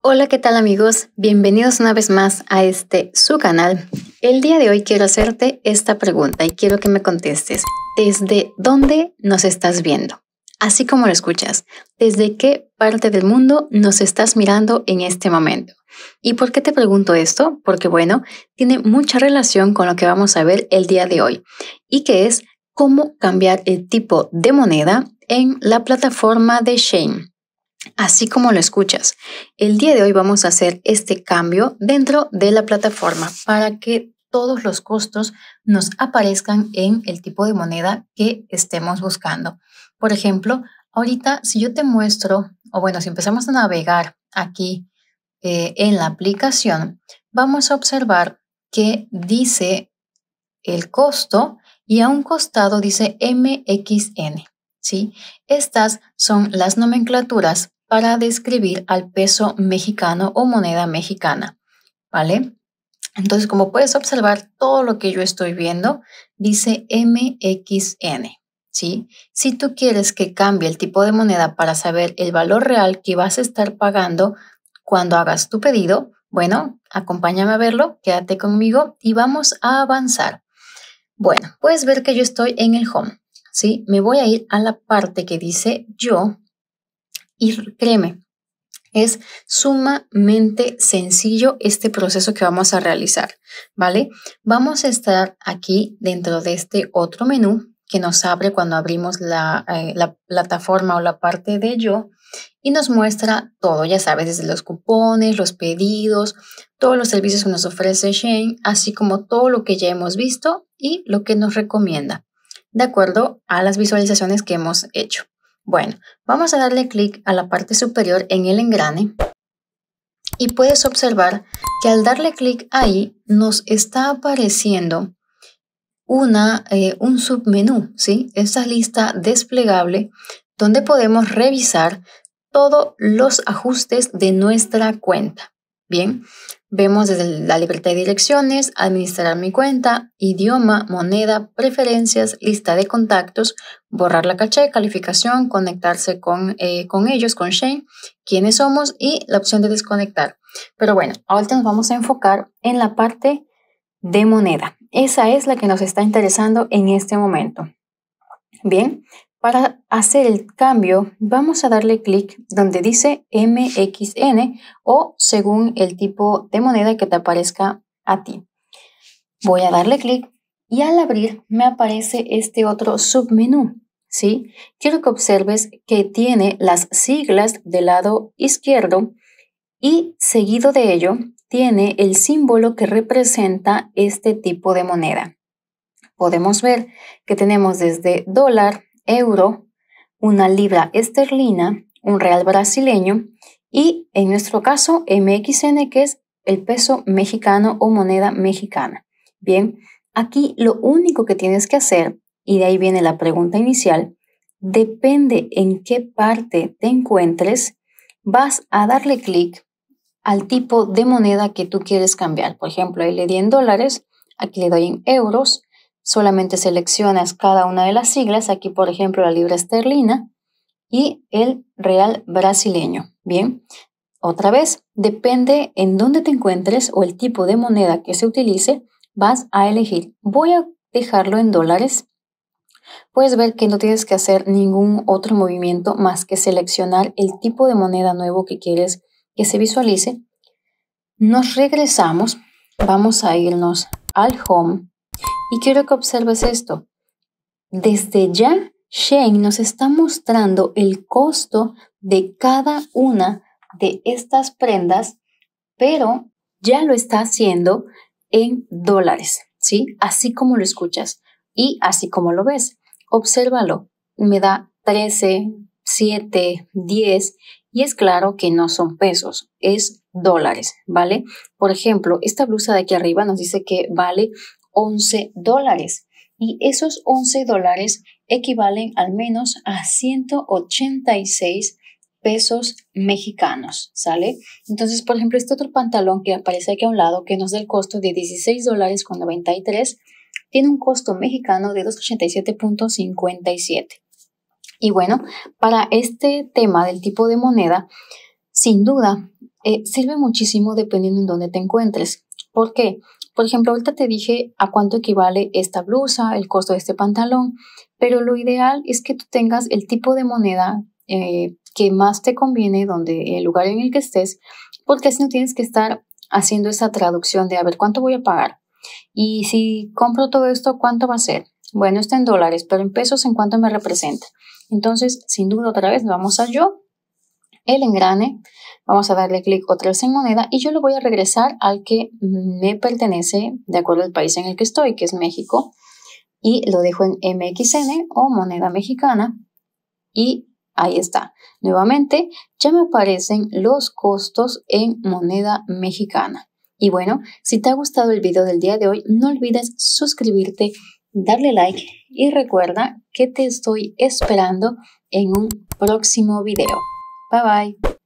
Hola, ¿qué tal amigos? Bienvenidos una vez más a este su canal. El día de hoy quiero hacerte esta pregunta y quiero que me contestes. ¿Desde dónde nos estás viendo? Así como lo escuchas, ¿desde qué parte del mundo nos estás mirando en este momento? ¿Y por qué te pregunto esto? Porque bueno, tiene mucha relación con lo que vamos a ver el día de hoy y que es cómo cambiar el tipo de moneda en la plataforma de Shane. Así como lo escuchas, el día de hoy vamos a hacer este cambio dentro de la plataforma para que todos los costos nos aparezcan en el tipo de moneda que estemos buscando. Por ejemplo, ahorita si yo te muestro, o bueno, si empezamos a navegar aquí eh, en la aplicación, vamos a observar que dice el costo y a un costado dice MXN. ¿sí? Estas son las nomenclaturas para describir al peso mexicano o moneda mexicana, ¿vale? Entonces, como puedes observar, todo lo que yo estoy viendo dice MXN, ¿sí? Si tú quieres que cambie el tipo de moneda para saber el valor real que vas a estar pagando cuando hagas tu pedido, bueno, acompáñame a verlo, quédate conmigo y vamos a avanzar. Bueno, puedes ver que yo estoy en el home, ¿sí? Me voy a ir a la parte que dice yo y créeme, es sumamente sencillo este proceso que vamos a realizar, ¿vale? Vamos a estar aquí dentro de este otro menú que nos abre cuando abrimos la, eh, la plataforma o la parte de yo y nos muestra todo, ya sabes, desde los cupones, los pedidos, todos los servicios que nos ofrece Shane, así como todo lo que ya hemos visto y lo que nos recomienda, de acuerdo a las visualizaciones que hemos hecho. Bueno, vamos a darle clic a la parte superior en el engrane y puedes observar que al darle clic ahí nos está apareciendo una, eh, un submenú, ¿sí? Esta lista desplegable donde podemos revisar todos los ajustes de nuestra cuenta. Bien, Vemos desde la libertad de direcciones, administrar mi cuenta, idioma, moneda, preferencias, lista de contactos, borrar la caché, calificación, conectarse con, eh, con ellos, con Shane, quiénes somos y la opción de desconectar. Pero bueno, ahorita nos vamos a enfocar en la parte de moneda. Esa es la que nos está interesando en este momento. Bien, para hacer el cambio, vamos a darle clic donde dice MXN o según el tipo de moneda que te aparezca a ti. Voy a darle clic y al abrir me aparece este otro submenú. ¿sí? Quiero que observes que tiene las siglas del lado izquierdo y seguido de ello tiene el símbolo que representa este tipo de moneda. Podemos ver que tenemos desde dólar, euro, una libra esterlina, un real brasileño y en nuestro caso MXN que es el peso mexicano o moneda mexicana. Bien, aquí lo único que tienes que hacer, y de ahí viene la pregunta inicial, depende en qué parte te encuentres, vas a darle clic al tipo de moneda que tú quieres cambiar. Por ejemplo, ahí le di en dólares, aquí le doy en euros solamente seleccionas cada una de las siglas, aquí por ejemplo la libra esterlina y el real brasileño. Bien, otra vez, depende en dónde te encuentres o el tipo de moneda que se utilice, vas a elegir. Voy a dejarlo en dólares. Puedes ver que no tienes que hacer ningún otro movimiento más que seleccionar el tipo de moneda nuevo que quieres que se visualice. Nos regresamos, vamos a irnos al home y quiero que observes esto. Desde ya, Shane nos está mostrando el costo de cada una de estas prendas, pero ya lo está haciendo en dólares, ¿sí? Así como lo escuchas y así como lo ves. Obsérvalo. Me da 13, 7, 10 y es claro que no son pesos, es dólares, ¿vale? Por ejemplo, esta blusa de aquí arriba nos dice que vale 11 dólares y esos 11 dólares equivalen al menos a 186 pesos mexicanos, ¿sale? Entonces, por ejemplo, este otro pantalón que aparece aquí a un lado, que nos da el costo de 16 dólares con 93, tiene un costo mexicano de 287.57. Y bueno, para este tema del tipo de moneda, sin duda, eh, sirve muchísimo dependiendo en dónde te encuentres. ¿Por qué? Por ejemplo, ahorita te dije a cuánto equivale esta blusa, el costo de este pantalón, pero lo ideal es que tú tengas el tipo de moneda eh, que más te conviene, donde el lugar en el que estés, porque así no tienes que estar haciendo esa traducción de a ver cuánto voy a pagar. Y si compro todo esto, ¿cuánto va a ser? Bueno, está en dólares, pero en pesos, ¿en cuánto me representa? Entonces, sin duda, otra vez, vamos a yo, el engrane, vamos a darle clic otra vez en moneda y yo lo voy a regresar al que me pertenece de acuerdo al país en el que estoy, que es México, y lo dejo en MXN o moneda mexicana y Ahí está. Nuevamente, ya me aparecen los costos en moneda mexicana. Y bueno, si te ha gustado el video del día de hoy, no olvides suscribirte, darle like y recuerda que te estoy esperando en un próximo video. Bye bye.